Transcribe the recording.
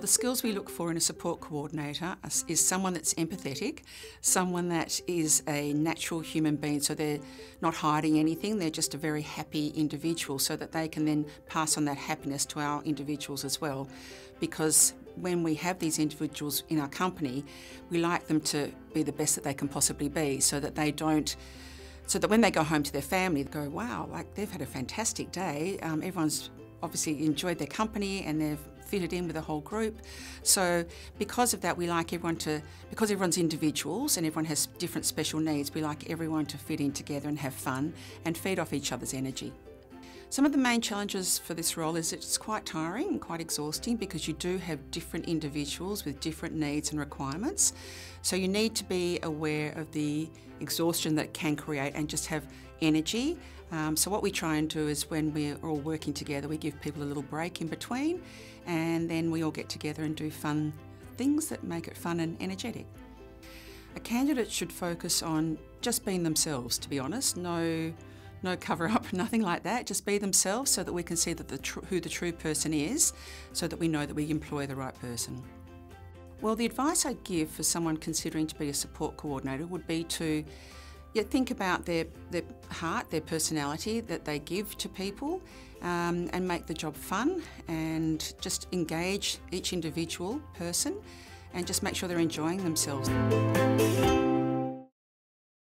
the skills we look for in a support coordinator is someone that's empathetic, someone that is a natural human being, so they're not hiding anything, they're just a very happy individual, so that they can then pass on that happiness to our individuals as well. Because when we have these individuals in our company, we like them to be the best that they can possibly be, so that they don't so that when they go home to their family, they go, wow, like they've had a fantastic day. Um, everyone's obviously enjoyed their company and they've fitted in with the whole group. So because of that, we like everyone to, because everyone's individuals and everyone has different special needs, we like everyone to fit in together and have fun and feed off each other's energy. Some of the main challenges for this role is it's quite tiring and quite exhausting because you do have different individuals with different needs and requirements. So you need to be aware of the exhaustion that can create and just have energy. Um, so what we try and do is when we're all working together, we give people a little break in between and then we all get together and do fun things that make it fun and energetic. A candidate should focus on just being themselves, to be honest. No no cover up, nothing like that. Just be themselves so that we can see that the who the true person is, so that we know that we employ the right person. Well, the advice I'd give for someone considering to be a support coordinator would be to yeah, think about their, their heart, their personality that they give to people um, and make the job fun and just engage each individual person and just make sure they're enjoying themselves.